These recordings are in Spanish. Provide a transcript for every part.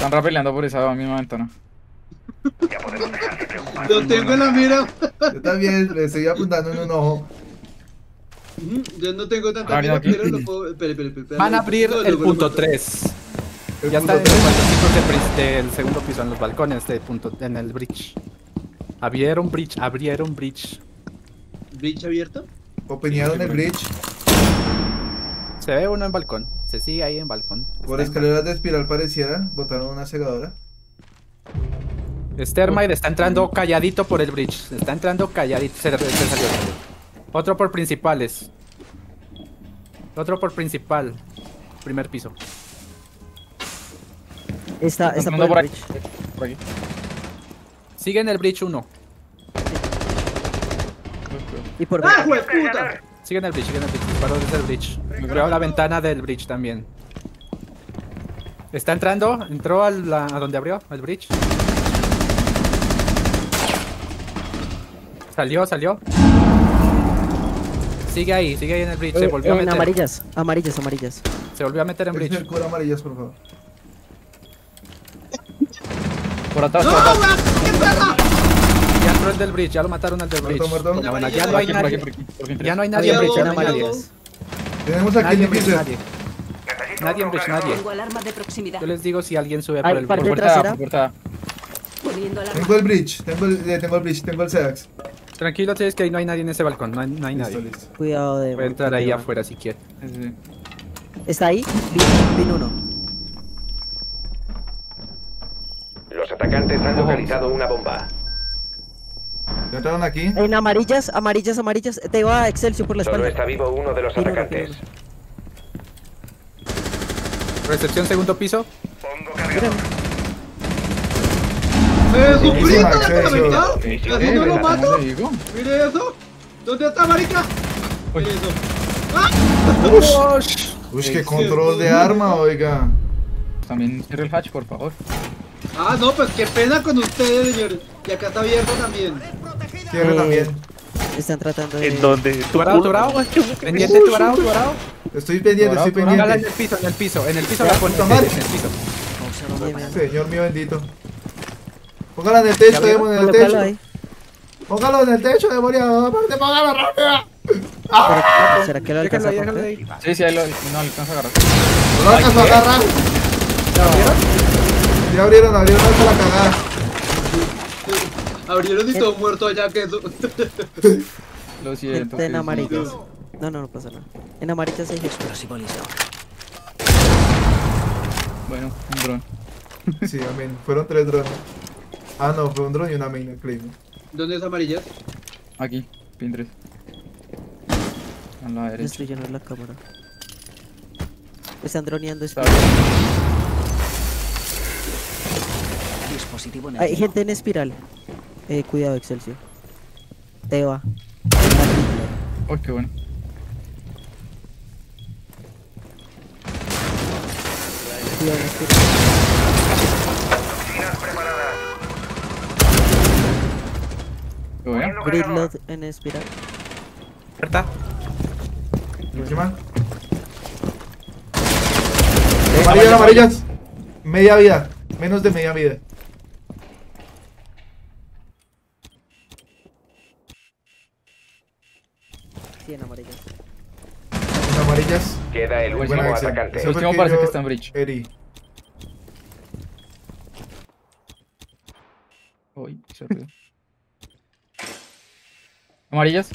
Están rapeleando por esa misma ventana. Lo tengo en la mira. Yo también le estoy apuntando en un ojo. Yo no tengo tanta mira, pero lo puedo. Espera, espera, espera. Van a abrir el punto mato. 3. El Ya está punto en los del, bridge- segundo piso, en los balcones de punto, en el bridge. Abrieron bridge, abrieron bridge. ¿Breach abierto? Opeñaron el bridge. Se ve uno en balcón. Se sigue ahí en balcón. Por Está en escaleras de espiral pareciera. Botaron una segadora. Stermite está entrando calladito por el bridge. Está entrando calladito. Se, se salió. Otro por principales. Otro por principal. Primer piso. Está, está por por el aquí. bridge. Por aquí. Sigue en el bridge 1. Y por ¡Ah, puta! Sigue en el bridge, sigue en el bridge. Disparó desde el bridge. Abrió la ventana del bridge también. Está entrando. Entró a, la- a donde abrió, al bridge. Salió, salió. Sigue ahí, sigue ahí en el bridge. Se Eh, volvió a En meter. amarillas, amarillas, amarillas. Se volvió a meter en bridge. cura amarillas, por favor. Por atrás, ¡No, por atrás. Ya entró el del bridge, ya lo mataron al del Muerto, bridge. muerto. Ya, bueno, ya no hay nadie. Ya no hay nadie en bridge, en adiós. amarillas. Tenemos aquí Nadie el en bridge, nadie. Nadie en bridge, nadie. Yo les digo si alguien sube por el Por bridge. puerta por puerta A. Poniendo alarma. Tengo el bridge. Tengo el, eh, tengo el bridge. Tengo el Sedax. Tranquilo, es que ahí no hay nadie en ese balcón. No hay, no hay Listo, nadie. listo. Cuidado de. Puede entrar ahí afuera si quiere. Sí. ¿Está ahí? Pin, pin uno. Los atacantes han localizado una bomba. ¿Ya entraron aquí? En amarillas, amarillas, amarillas. Te va Excelsior por la Solo espalda. está vivo uno de los atacantes. Recepción segundo piso. ¡Jesucristo Buenísima, de Excelsior. capital! Eh, ¿Así no lo ¿cómo mato? ¡Mire eso! ¿Dónde está, marica? Mire eso. ¡Ah! Uy, qué control de arma, oiga. También cierre el hatch, por favor. Ah, no, pues qué pena con ustedes, señores. Y acá está abierto también. Cierre Eh, también. Están tratando de. ¿En dónde? ¿Tu Tuarado, culo? tuarado. Pendiente, tuarado, tuarado. Estoy pendiente, estoy Póngala en pendiente. el piso, en el piso, en el piso la madre. en el piso. Señor mío bendito. Póngala en el techo, en el techo. ahí. Póngalo en el techo, demonio. Aparte, póngalo rápido. ¿Será que lo alcanza a ahí. Sí, sí, ahí lo, no alcanza a agarrar. No lo alcanzó a agarrar. ¿Ya vieron? Ya abrieron, abrieron hasta la cagada. Abrieron y todo muerto allá que. Lo siento. Gente en amarillas. No, no, no pasa nada. En amarillas hay gente. Bueno, un dron. Sí, amén. Fueron tres drones. Ah, no, fue un drone y una mina, Claymore. ¿Dónde es amarilla? Aquí, pin 3. A la derecha. Destruyendo la cámara. Están droneando. Está espiral. bien. Hay gente en espiral. Eh, cuidado, Excelsior. Te va. Uy, qué bueno. Cuidado en espiral. Qué bueno. Gridlock en espiral. Puerta. Encima. Amarillas, amarillas. Media vida. Menos de media vida. Sí, en amarillas. En amarillas. Queda el último Buena atacante. Ese El último que parece yo que está en bridge. herí. Uy, se olvidó. Amarillas.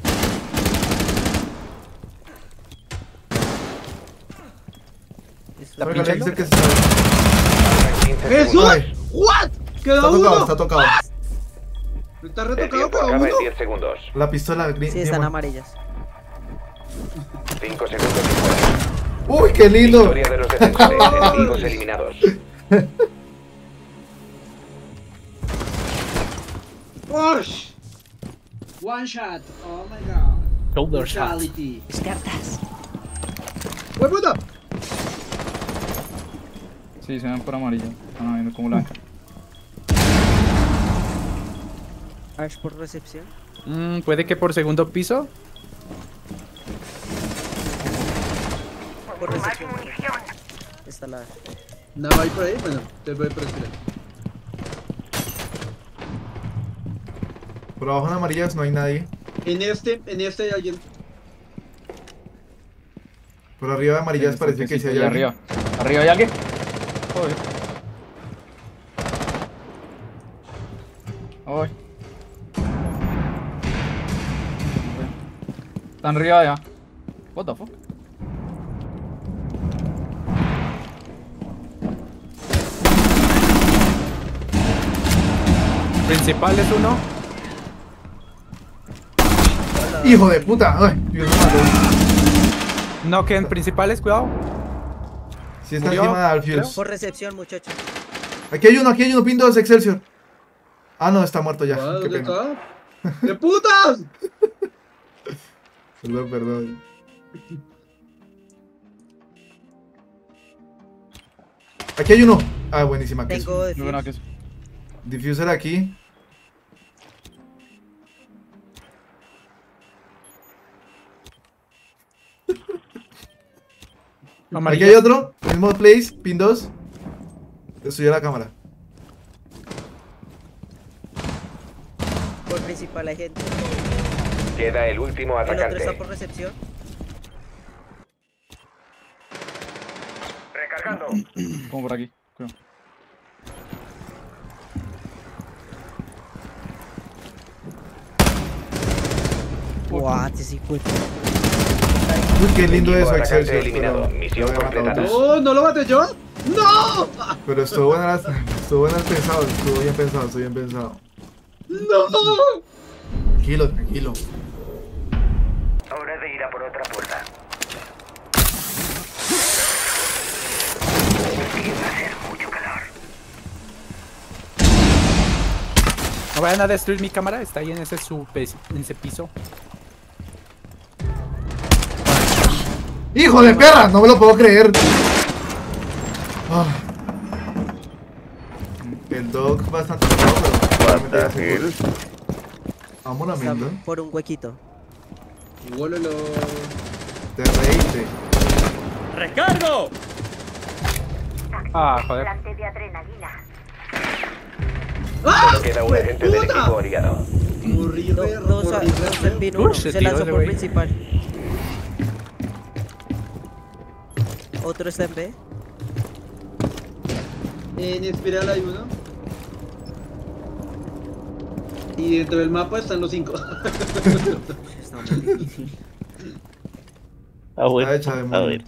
¿Está pinchando? Que se sabe. 15 ¡Jesús! ¿What? ¿Queda Está uno? tocado, está tocado. ¿Está El retocado tiempo cada acaba uno? en 10 segundos. La pistola. gri- Sí, están amarillas. 5 segundos y fuera. Uy, qué lindo. Victoria de los defensores. Enemigos eliminados. ¡Push! One shot. Oh my god. Shoulder shot. Descartas. ¡Hue puta! Sí, se ven por amarillo. Están viendo como la Ash por recepción. Mm, Puede que por segundo piso. Por recepción. Está la. Nada, hay por ahí, bueno, te voy por esperar. Por abajo en amarillas no hay nadie. En este, en este hay alguien. Por arriba de amarillas parece que sí hay allá alguien. arriba. ¿Arriba hay alguien? Joder. Ay. Están arriba ya. What the fuck? Principal es uno. ¡Hijo de puta! ¡Ay! Dios me mató. No, que en principales, cuidado. Sí está ¿Murió? encima de Alfios. Por recepción, muchachos. Aquí hay uno, aquí hay uno, pin 2, Excelsior. Ah, no, está muerto ya. Qué ¿Dónde pena. está? ¡De putas! Perdón, perdón. Aquí hay uno. Ah, buenísima. que Tengo Muy buena que es. Diffuser aquí. Aquí hay otro. Mismo place, pin 2. Destruyó la cámara. por principal hay gente. Queda el último El otro está atacante. por recepción. Recargando. Como por aquí. Cuidado. What, sí, pues. Uy, qué lindo eso, eliminado. Pero, Misión completada. ¡No! ¿No lo maté yo? ¡No! pero estuvo buena, la- estuvo buena el pensado, estuvo bien pensado, estuvo bien pensado. ¡No! Tranquilo, tranquilo. Hora de ir a por otra puerta. No vayan a destruir mi cámara. Está ahí en ese, su pes- en ese piso. ¡Hijo de perra! No me lo puedo creer. Ah. El dog bastante pero. Vamos Está lamiendo. por un huequito. ¡Wololo! Te reíste. Ah, joder. ¡Ah! Queda un agente del equipo aliado. Corrí, No, perro, no, corrí, no, perro. en pin uno, se lanzó por principal. Otro está en B. En espiral hay uno. Y dentro del mapa están los cinco. Está muy difícil. Ah, hecha de A ver.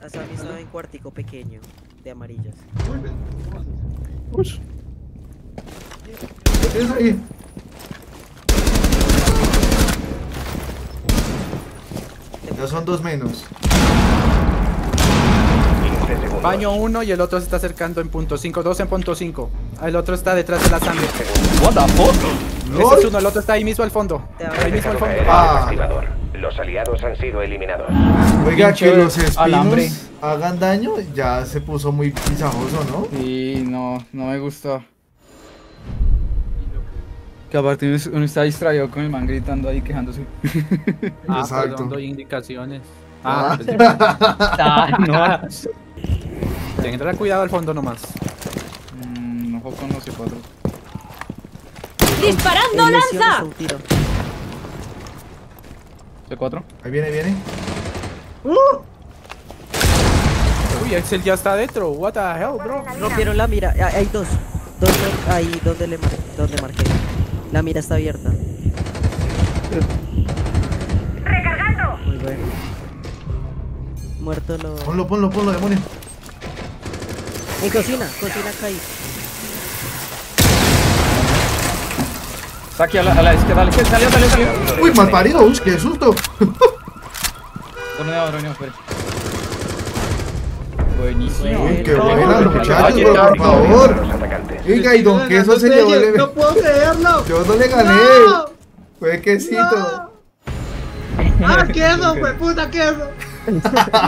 Asami estaba en cuartico pequeño, de amarillas. ¿Qué tienes ahí? Ya son dos menos. 15 segundos. Baño uno y el otro se está acercando en punto 5. Dos en punto 5. El otro está detrás de la sangre. What the fuck? Ese es uno, el otro está ahí mismo al fondo. Ahí mismo al fondo. Ah. activador. Los aliados han sido eliminados. Oiga, Pinche que los espinos alambre. hagan daño, ya se puso muy pisajoso, ¿no? Sí, no, no me gusta. Que aparte uno, uno está distraído con el man gritando ahí quejándose. Ah, Exacto. perdón, doy indicaciones. Ah. Ah, pues, Ah, no. Tenga cuidado al fondo nomás. Mm, ojo con los C4. ¡Disparando lanza! un tiro. C4. Ahí viene, viene. Uy, Excel ya está adentro. What the hell, bro. Rompieron la mira. Ah, Hay dos. Dos no- ahí donde le mar- donde marqué. La mira está abierta. ¡Recargando! Muy bueno. Muerto lo. Ponlo, ponlo, ponlo, demonio. En cocina, cocina caí. Está aquí a la, a la izquierda, a la izquierda. Salió, salió, salió. Uy, mal parido, uy, qué susto. Buenísimo. Uy, qué buena, muchachos, pero por favor. Oiga, y Don Queso se llevó el... ¡No puedo creerlo! Yo no le gané. Fue quesito. ¡Ah, queso, fue puta queso!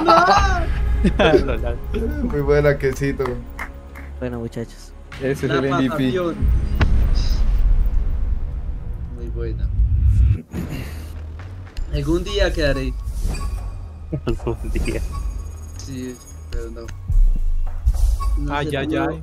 ¡No! Muy buena, quesito. Bueno, muchachos. Ese es el MVP. Muy buena. Algún día quedaré. Algún día. Sí, pero no. No Ay, ay, ay.